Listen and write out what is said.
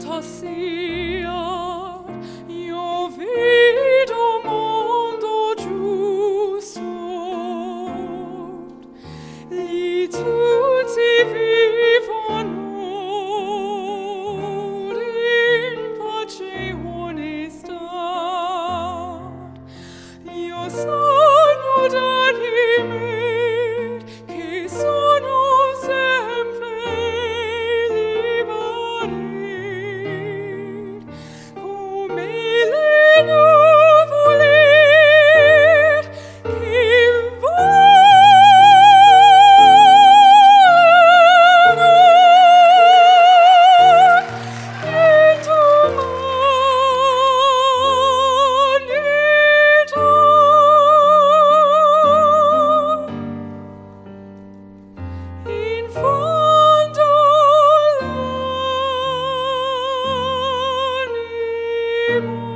Fantasy. Amen.